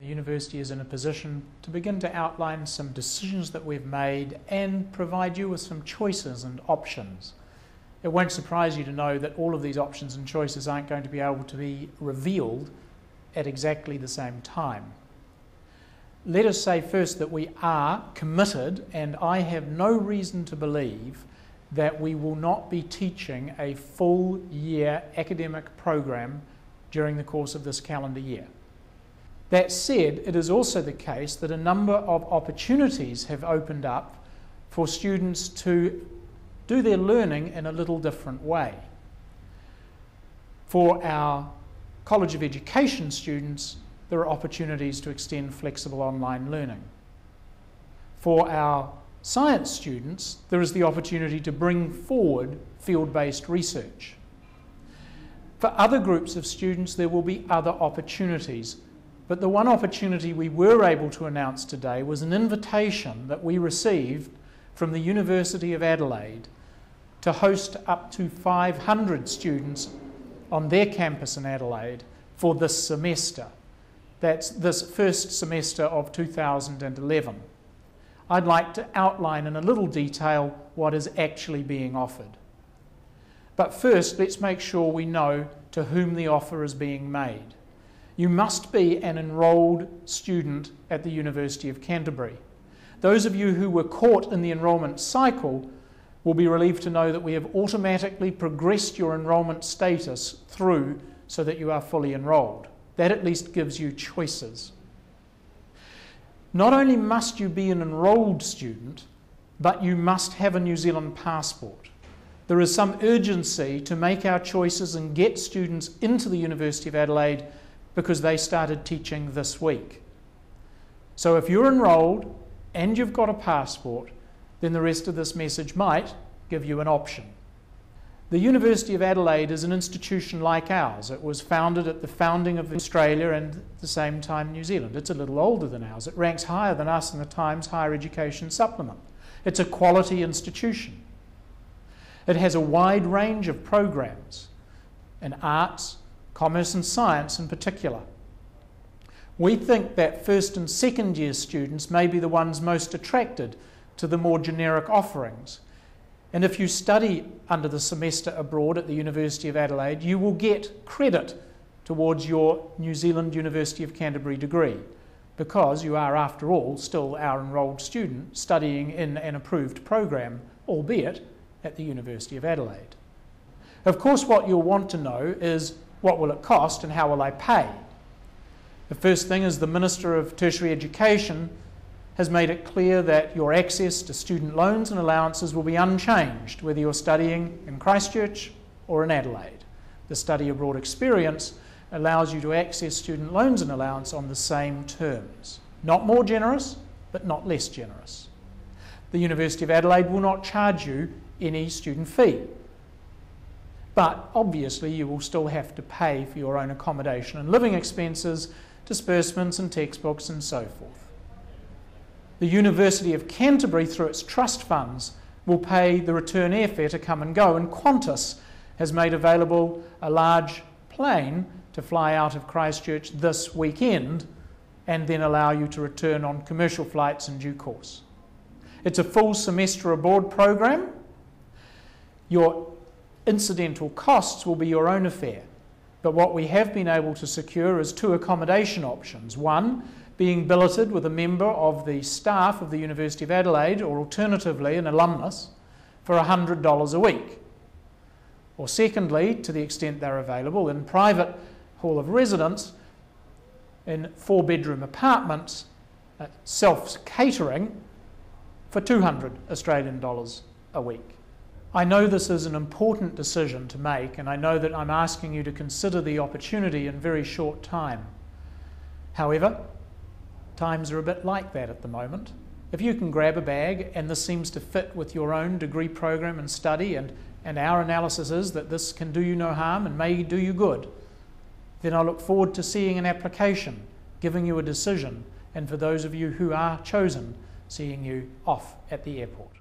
The university is in a position to begin to outline some decisions that we've made and provide you with some choices and options. It won't surprise you to know that all of these options and choices aren't going to be able to be revealed at exactly the same time. Let us say first that we are committed, and I have no reason to believe that we will not be teaching a full year academic program during the course of this calendar year. That said, it is also the case that a number of opportunities have opened up for students to do their learning in a little different way. For our College of Education students, there are opportunities to extend flexible online learning. For our science students, there is the opportunity to bring forward field-based research. For other groups of students, there will be other opportunities but the one opportunity we were able to announce today was an invitation that we received from the University of Adelaide to host up to 500 students on their campus in Adelaide for this semester. That's this first semester of 2011. I'd like to outline in a little detail what is actually being offered. But first, let's make sure we know to whom the offer is being made you must be an enrolled student at the University of Canterbury. Those of you who were caught in the enrolment cycle will be relieved to know that we have automatically progressed your enrolment status through so that you are fully enrolled. That at least gives you choices. Not only must you be an enrolled student, but you must have a New Zealand passport. There is some urgency to make our choices and get students into the University of Adelaide because they started teaching this week. So if you're enrolled and you've got a passport, then the rest of this message might give you an option. The University of Adelaide is an institution like ours. It was founded at the founding of Australia and at the same time New Zealand. It's a little older than ours. It ranks higher than us in the Times Higher Education Supplement. It's a quality institution. It has a wide range of programs in arts, commerce and science in particular. We think that first and second year students may be the ones most attracted to the more generic offerings. And if you study under the semester abroad at the University of Adelaide, you will get credit towards your New Zealand University of Canterbury degree because you are, after all, still our enrolled student studying in an approved program, albeit at the University of Adelaide. Of course, what you'll want to know is what will it cost and how will I pay? The first thing is the Minister of Tertiary Education has made it clear that your access to student loans and allowances will be unchanged whether you're studying in Christchurch or in Adelaide. The study abroad experience allows you to access student loans and allowance on the same terms. Not more generous, but not less generous. The University of Adelaide will not charge you any student fee. But obviously, you will still have to pay for your own accommodation and living expenses, disbursements and textbooks, and so forth. The University of Canterbury, through its trust funds, will pay the return airfare to come and go, and Qantas has made available a large plane to fly out of Christchurch this weekend and then allow you to return on commercial flights in due course. It's a full semester abroad program. Your incidental costs will be your own affair. But what we have been able to secure is two accommodation options. One, being billeted with a member of the staff of the University of Adelaide, or alternatively, an alumnus, for $100 a week. Or secondly, to the extent they're available, in private hall of residence, in four bedroom apartments, uh, self catering, for 200 Australian dollars a week. I know this is an important decision to make, and I know that I'm asking you to consider the opportunity in very short time. However, times are a bit like that at the moment. If you can grab a bag and this seems to fit with your own degree program and study, and, and our analysis is that this can do you no harm and may do you good, then I look forward to seeing an application, giving you a decision, and for those of you who are chosen, seeing you off at the airport.